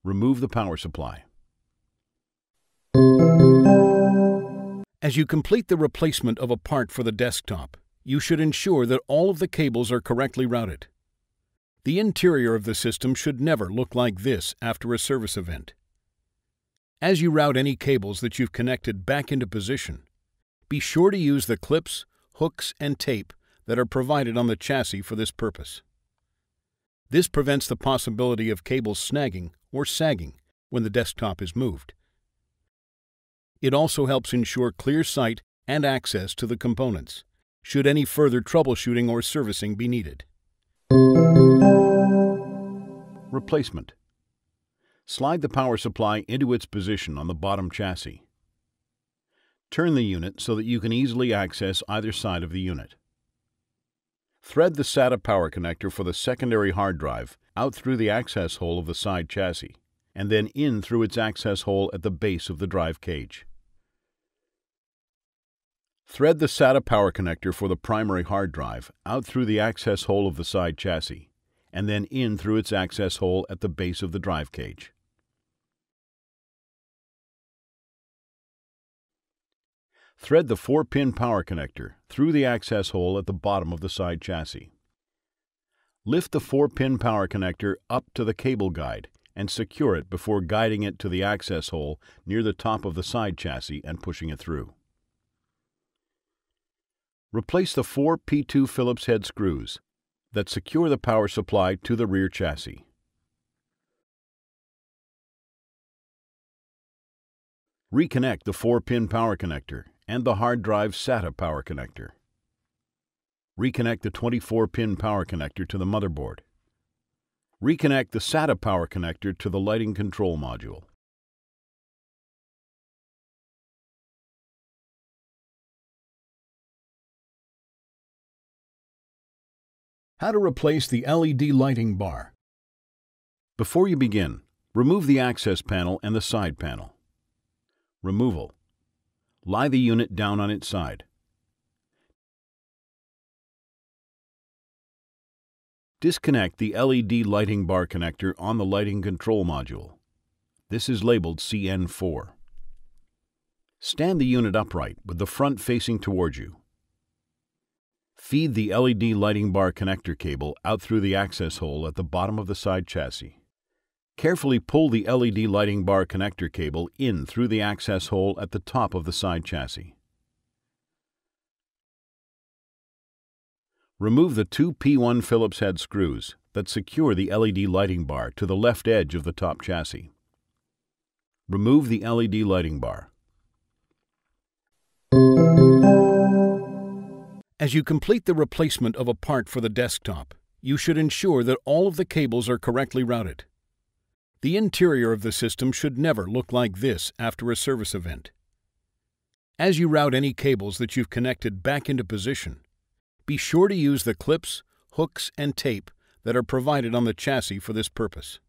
S2: Remove the power supply.
S1: As you complete the replacement of a part for the desktop, you should ensure that all of the cables are correctly routed. The interior of the system should never look like this after a service event. As you route any cables that you've connected back into position, be sure to use the clips, hooks, and tape that are provided on the chassis for this purpose. This prevents the possibility of cables snagging or sagging when the desktop is moved. It also helps ensure clear sight and access to the components, should any further troubleshooting or servicing be needed.
S2: Replacement. Slide the power supply into its position on the bottom chassis. Turn the unit so that you can easily access either side of the unit. Thread the SATA power connector for the secondary hard drive out through the access hole of the side chassis, and then in through its access hole at the base of the drive cage. Thread the SATA power connector for the primary hard drive out through the access hole of the side chassis, and then in through its access hole at the base of the drive cage. Thread the 4-pin power connector through the access hole at the bottom of the side chassis. Lift the 4-pin power connector up to the cable guide and secure it before guiding it to the access hole near the top of the side chassis and pushing it through. Replace the four P2 Phillips head screws that secure the power supply to the rear chassis. Reconnect the 4-pin power connector and the hard drive SATA power connector. Reconnect the 24-pin power connector to the motherboard. Reconnect the SATA power connector to the lighting control module.
S1: How to replace the LED lighting bar.
S2: Before you begin, remove the access panel and the side panel. Removal. Lie the unit down on its side. Disconnect the LED lighting bar connector on the lighting control module. This is labeled CN4. Stand the unit upright with the front facing towards you. Feed the LED lighting bar connector cable out through the access hole at the bottom of the side chassis. Carefully pull the LED lighting bar connector cable in through the access hole at the top of the side chassis. Remove the two P1 Phillips head screws that secure the LED lighting bar to the left edge of the top chassis. Remove the LED lighting bar.
S1: As you complete the replacement of a part for the desktop, you should ensure that all of the cables are correctly routed. The interior of the system should never look like this after a service event. As you route any cables that you've connected back into position, be sure to use the clips, hooks, and tape that are provided on the chassis for this purpose.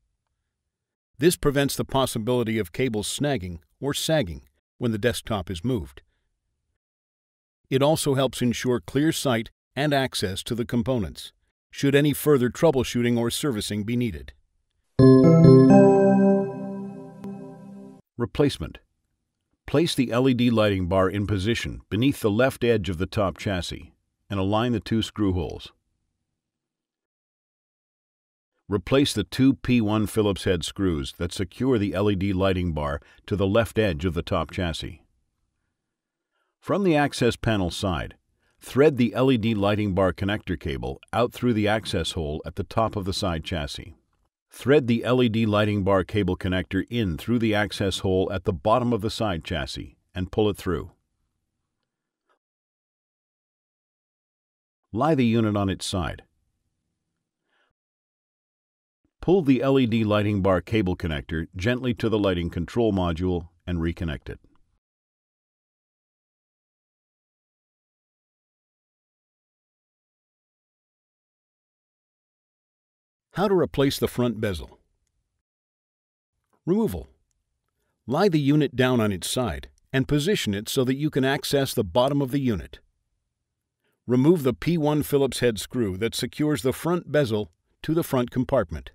S1: This prevents the possibility of cables snagging or sagging when the desktop is moved. It also helps ensure clear sight and access to the components, should any further troubleshooting or servicing be needed.
S2: Replacement Place the LED lighting bar in position beneath the left edge of the top chassis and align the two screw holes. Replace the two P1 Phillips head screws that secure the LED lighting bar to the left edge of the top chassis. From the access panel side, thread the LED lighting bar connector cable out through the access hole at the top of the side chassis. Thread the LED lighting bar cable connector in through the access hole at the bottom of the side chassis and pull it through. Lie the unit on its side. Pull the LED lighting bar cable connector gently to the lighting control module and reconnect it.
S1: How to replace the front bezel. Removal. Lie the unit down on its side and position it so that you can access the bottom of the unit. Remove the P1 Phillips head screw that secures the front bezel to the front compartment.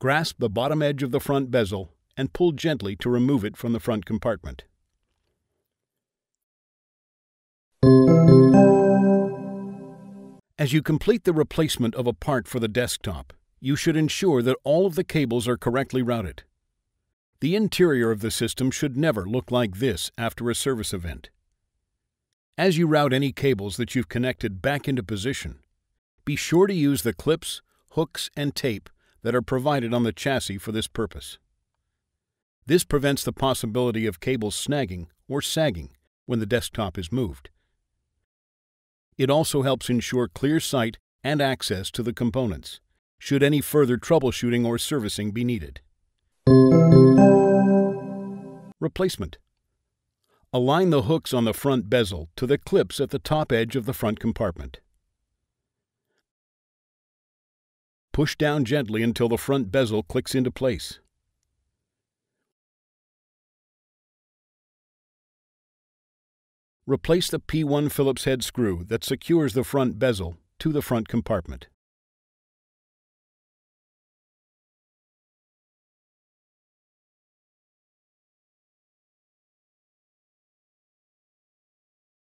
S1: Grasp the bottom edge of the front bezel and pull gently to remove it from the front compartment. As you complete the replacement of a part for the desktop, you should ensure that all of the cables are correctly routed. The interior of the system should never look like this after a service event. As you route any cables that you've connected back into position, be sure to use the clips, hooks, and tape that are provided on the chassis for this purpose. This prevents the possibility of cables snagging or sagging when the desktop is moved. It also helps ensure clear sight and access to the components, should any further troubleshooting or servicing be needed. Replacement Align the hooks on the front bezel to the clips at the top edge of the front compartment. Push down gently until the front bezel clicks into place. Replace the P1 Phillips head screw that secures the front bezel to the front compartment.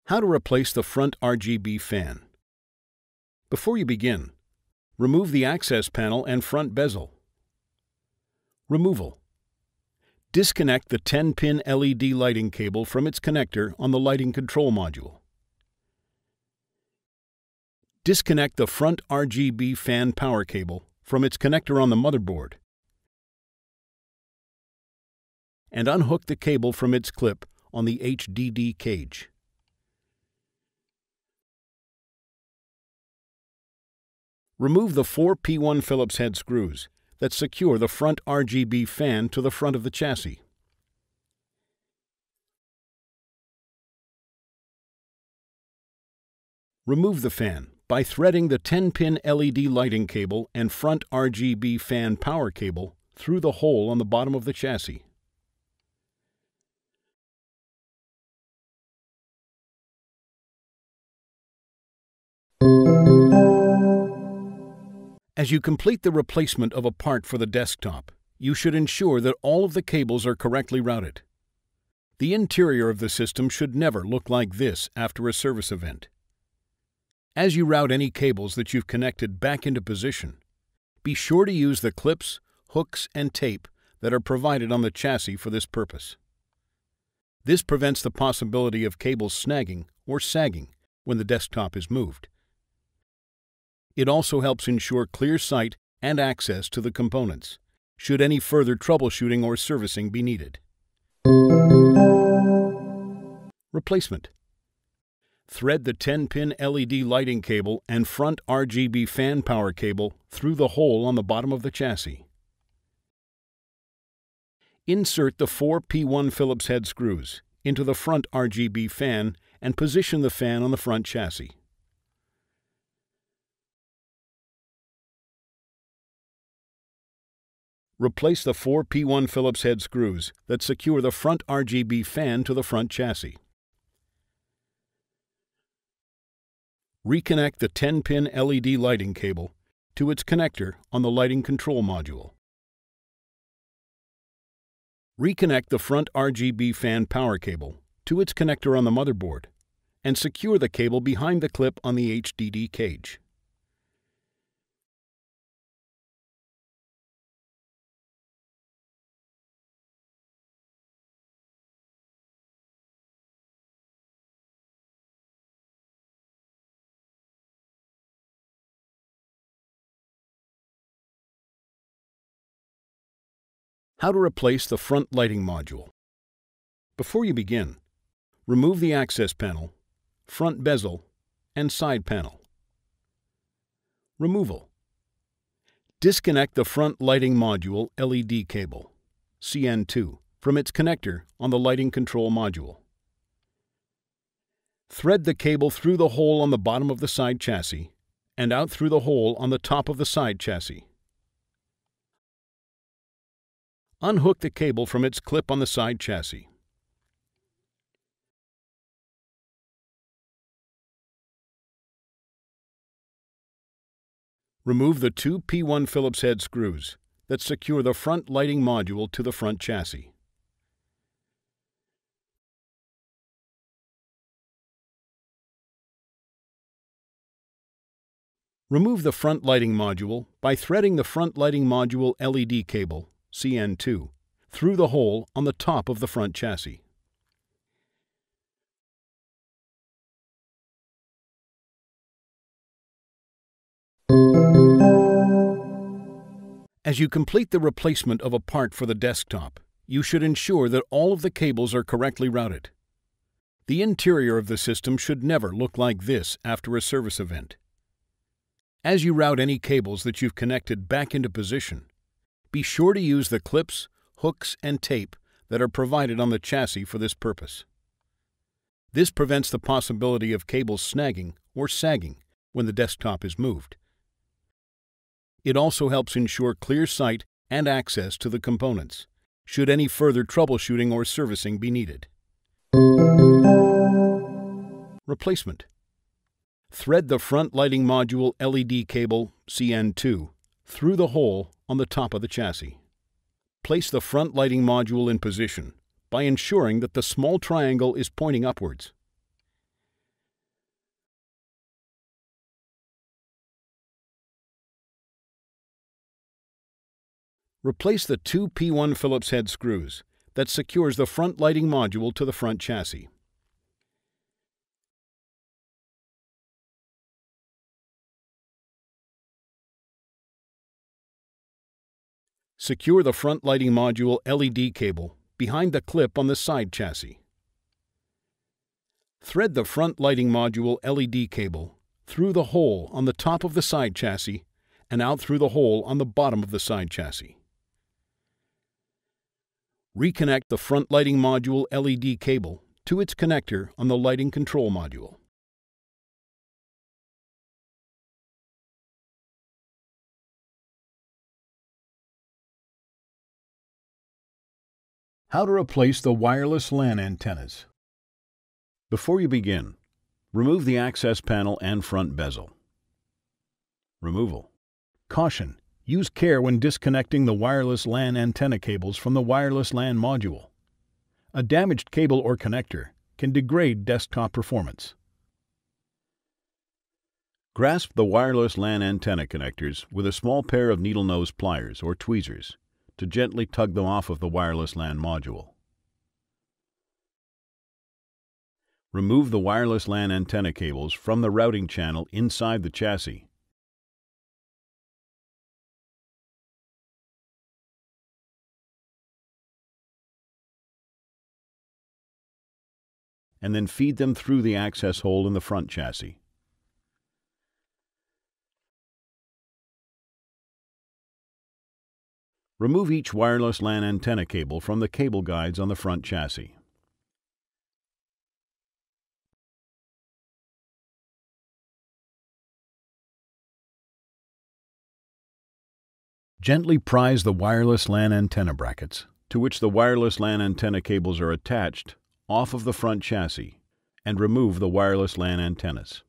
S1: How to replace the front RGB fan. Before you begin, remove the access panel and front bezel. Removal. Disconnect the 10-pin LED lighting cable from its connector on the lighting control module. Disconnect the front RGB fan power cable from its connector on the motherboard. And unhook the cable from its clip on the HDD cage. Remove the four P1 Phillips head screws that secure the front RGB fan to the front of the chassis. Remove the fan by threading the 10-pin LED lighting cable and front RGB fan power cable through the hole on the bottom of the chassis. As you complete the replacement of a part for the desktop, you should ensure that all of the cables are correctly routed. The interior of the system should never look like this after a service event. As you route any cables that you've connected back into position, be sure to use the clips, hooks, and tape that are provided on the chassis for this purpose. This prevents the possibility of cables snagging or sagging when the desktop is moved. It also helps ensure clear sight and access to the components, should any further troubleshooting or servicing be needed. Replacement Thread the 10-pin LED lighting cable and front RGB fan power cable through the hole on the bottom of the chassis. Insert the four P1 Phillips head screws into the front RGB fan and position the fan on the front chassis. Replace the four P1 Phillips head screws that secure the front RGB fan to the front chassis. Reconnect the 10-pin LED lighting cable to its connector on the lighting control module. Reconnect the front RGB fan power cable to its connector on the motherboard and secure the cable behind the clip on the HDD cage. How to replace the front lighting module. Before you begin, remove the access panel, front bezel, and side panel. Removal. Disconnect the front lighting module LED cable, CN2, from its connector on the lighting control module. Thread the cable through the hole on the bottom of the side chassis and out through the hole on the top of the side chassis. Unhook the cable from its clip on the side chassis. Remove the two P1 Phillips head screws that secure the front lighting module to the front chassis. Remove the front lighting module by threading the front lighting module LED cable CN2, through the hole on the top of the front chassis. As you complete the replacement of a part for the desktop, you should ensure that all of the cables are correctly routed. The interior of the system should never look like this after a service event. As you route any cables that you've connected back into position, be sure to use the clips, hooks, and tape that are provided on the chassis for this purpose. This prevents the possibility of cables snagging or sagging when the desktop is moved. It also helps ensure clear sight and access to the components, should any further troubleshooting or servicing be needed. Replacement Thread the front lighting module LED cable CN2 through the hole on the top of the chassis. Place the front lighting module in position by ensuring that the small triangle is pointing upwards. Replace the two P1 Phillips head screws that secures the front lighting module to the front chassis. Secure the front lighting module LED cable behind the clip on the side chassis. Thread the front lighting module LED cable through the hole on the top of the side chassis and out through the hole on the bottom of the side chassis. Reconnect the front lighting module LED cable to its connector on the lighting control module. How to replace the wireless LAN antennas. Before you begin, remove the access panel and front bezel. Removal. Caution. Use care when disconnecting the wireless LAN antenna cables from the wireless LAN module. A damaged cable or connector can degrade desktop performance.
S2: Grasp the wireless LAN antenna connectors with a small pair of needle nose pliers or tweezers to gently tug them off of the wireless LAN module. Remove the wireless LAN antenna cables from the routing channel inside the chassis. and then feed them through the access hole in the front chassis. Remove each wireless LAN antenna cable from the cable guides on the front chassis. Gently prise the wireless LAN antenna brackets, to which the wireless LAN antenna cables are attached, off of the front chassis, and remove the wireless LAN antennas.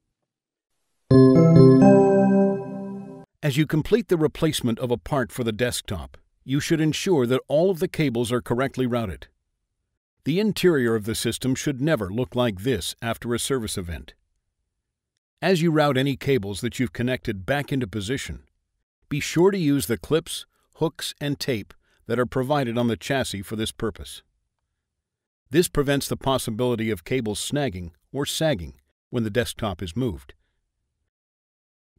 S1: As you complete the replacement of a part for the desktop, you should ensure that all of the cables are correctly routed. The interior of the system should never look like this after a service event. As you route any cables that you've connected back into position, be sure to use the clips, hooks, and tape that are provided on the chassis for this purpose. This prevents the possibility of cables snagging or sagging when the desktop is moved.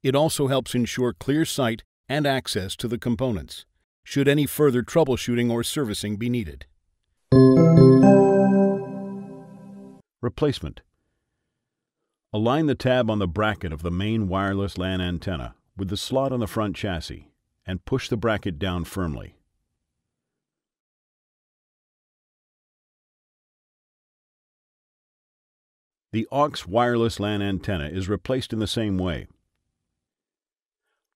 S1: It also helps ensure clear sight and access to the components should any further troubleshooting or servicing be needed.
S2: Replacement Align the tab on the bracket of the main wireless LAN antenna with the slot on the front chassis and push the bracket down firmly. The AUX wireless LAN antenna is replaced in the same way.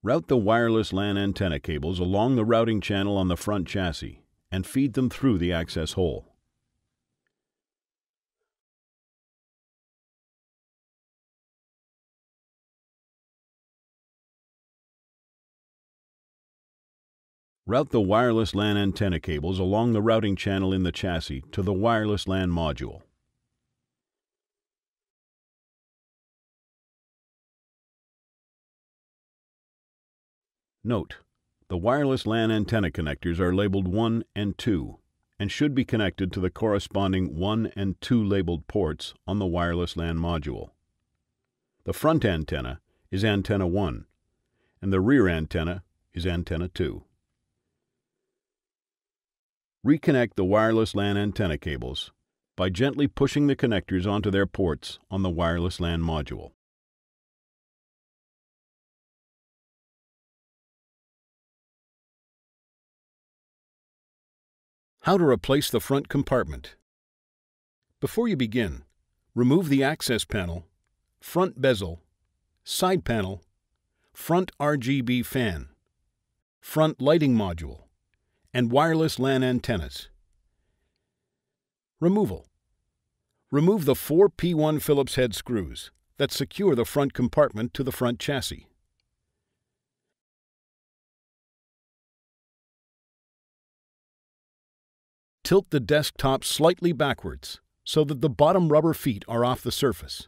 S2: Route the wireless LAN antenna cables along the routing channel on the front chassis and feed them through the access hole. Route the wireless LAN antenna cables along the routing channel in the chassis to the wireless LAN module. Note: The wireless LAN antenna connectors are labeled 1 and 2 and should be connected to the corresponding 1 and 2 labeled ports on the wireless LAN module. The front antenna is antenna 1 and the rear antenna is antenna 2. Reconnect the wireless LAN antenna cables by gently pushing the connectors onto their ports on the wireless LAN module.
S1: How to replace the front compartment. Before you begin, remove the access panel, front bezel, side panel, front RGB fan, front lighting module, and wireless LAN antennas. Removal. Remove the four P1 Phillips head screws that secure the front compartment to the front chassis. Tilt the desktop slightly backwards so that the bottom rubber feet are off the surface.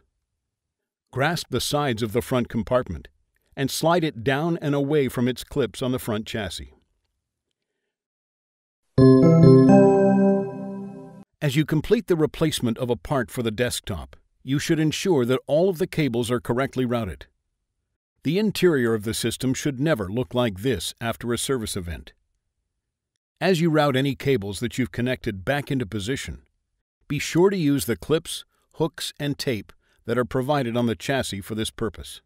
S1: Grasp the sides of the front compartment and slide it down and away from its clips on the front chassis. As you complete the replacement of a part for the desktop, you should ensure that all of the cables are correctly routed. The interior of the system should never look like this after a service event. As you route any cables that you've connected back into position, be sure to use the clips, hooks, and tape that are provided on the chassis for this purpose.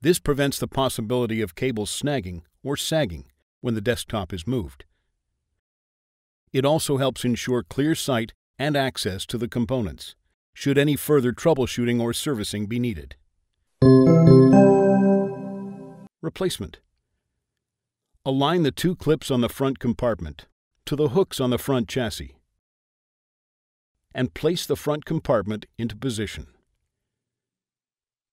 S1: This prevents the possibility of cables snagging or sagging when the desktop is moved. It also helps ensure clear sight and access to the components, should any further troubleshooting or servicing be needed. Replacement Align the two clips on the front compartment to the hooks on the front chassis and place the front compartment into position.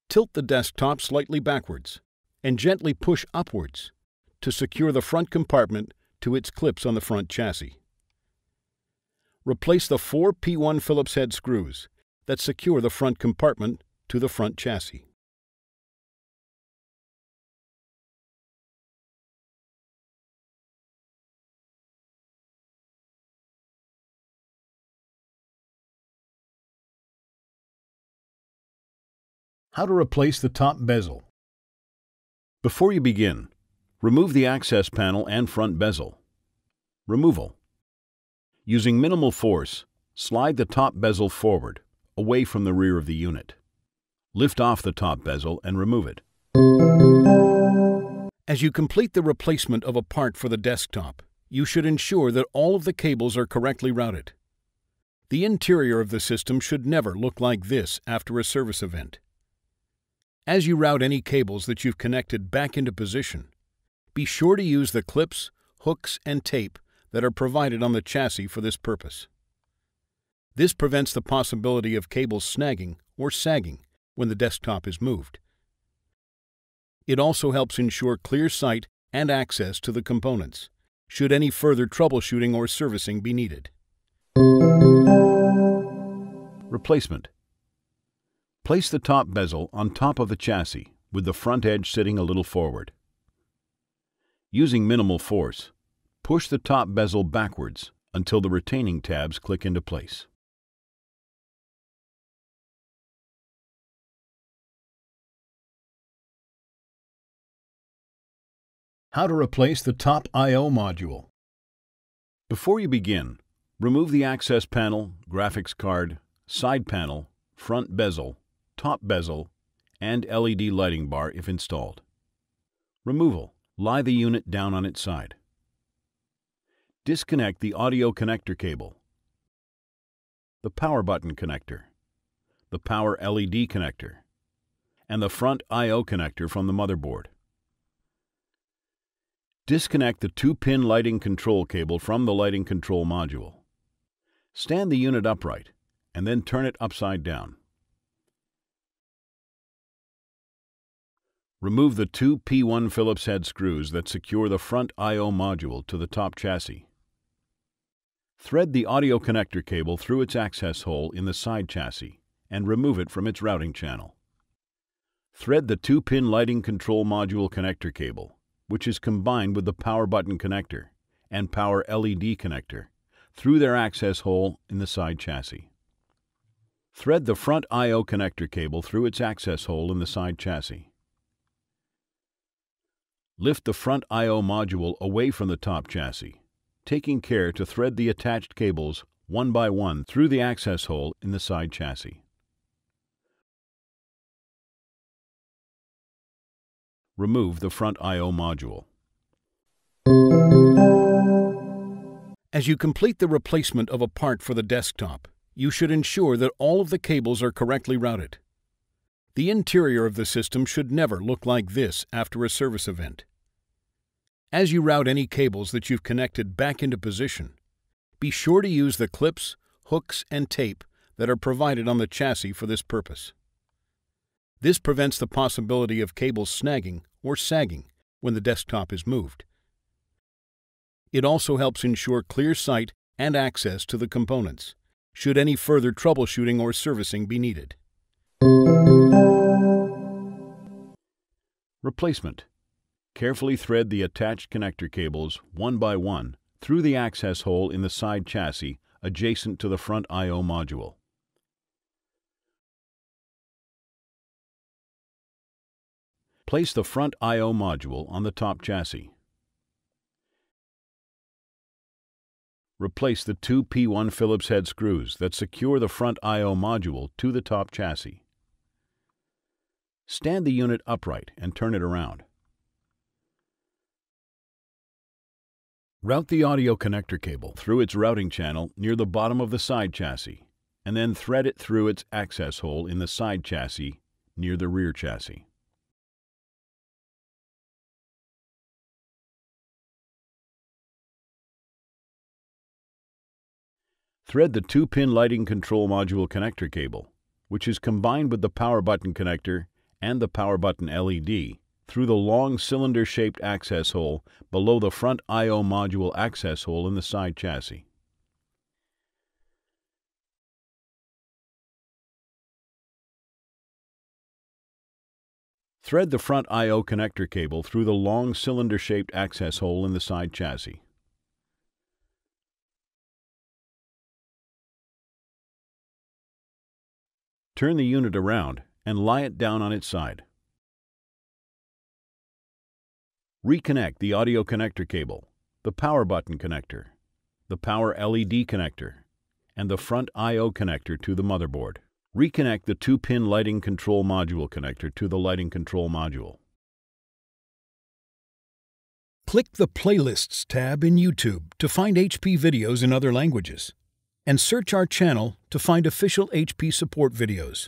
S1: Tilt the desktop slightly backwards and gently push upwards to secure the front compartment to its clips on the front chassis. Replace the four P1 Phillips head screws that secure the front compartment to the front chassis.
S2: How to replace the top bezel.
S1: Before you begin, remove the access panel and front bezel. Removal. Using minimal force, slide the top bezel forward, away from the rear of the unit. Lift off the top bezel and remove it. As you complete the replacement of a part for the desktop, you should ensure that all of the cables are correctly routed. The interior of the system should never look like this after a service event. As you route any cables that you've connected back into position, be sure to use the clips, hooks, and tape that are provided on the chassis for this purpose. This prevents the possibility of cables snagging or sagging when the desktop is moved. It also helps ensure clear sight and access to the components, should any further troubleshooting or servicing be needed. Replacement Place the top bezel on top of the chassis with the front edge sitting a little forward. Using minimal force, push the top bezel backwards until the retaining tabs click into place.
S2: How to replace the top I.O. module.
S1: Before you begin, remove the access panel, graphics card, side panel, front bezel, top bezel, and LED lighting bar if installed. Removal. Lie the unit down on its side. Disconnect the audio connector cable, the power button connector, the power LED connector, and the front I.O. connector from the motherboard. Disconnect the 2-pin lighting control cable from the lighting control module. Stand the unit upright and then turn it upside down. Remove the two P1 Phillips head screws that secure the front I.O. module to the top chassis. Thread the audio connector cable through its access hole in the side chassis and remove it from its routing channel. Thread the 2-pin lighting control module connector cable, which is combined with the power button connector and power LED connector, through their access hole in the side chassis. Thread the front I.O. connector cable through its access hole in the side chassis. Lift the front I.O. module away from the top chassis, taking care to thread the attached cables one by one through the access hole in the side chassis. Remove the front I.O. module. As you complete the replacement of a part for the desktop, you should ensure that all of the cables are correctly routed. The interior of the system should never look like this after a service event. As you route any cables that you've connected back into position, be sure to use the clips, hooks, and tape that are provided on the chassis for this purpose. This prevents the possibility of cables snagging or sagging when the desktop is moved. It also helps ensure clear sight and access to the components, should any further troubleshooting or servicing be needed. Replacement. Carefully thread the attached connector cables one by one through the access hole in the side chassis adjacent to the front I.O. module. Place the front I.O. module on the top chassis. Replace the two P1 Phillips head screws that secure the front I.O. module to the top chassis. Stand the unit upright and turn it around. Route the audio connector cable through its routing channel near the bottom of the side chassis, and then thread it through its access hole in the side chassis near the rear chassis. Thread the 2-pin lighting control module connector cable, which is combined with the power button connector and the power button LED through the long cylinder-shaped access hole below the front I.O. module access hole in the side chassis. Thread the front I.O. connector cable through the long cylinder-shaped access hole in the side chassis. Turn the unit around
S2: and lie it down on its side. Reconnect the audio connector cable, the power button connector, the power LED connector, and the front I.O. connector to the motherboard. Reconnect the 2-pin lighting control module connector to the lighting control module.
S1: Click the Playlists tab in YouTube to find HP videos in other languages, and search our channel to find official HP support videos.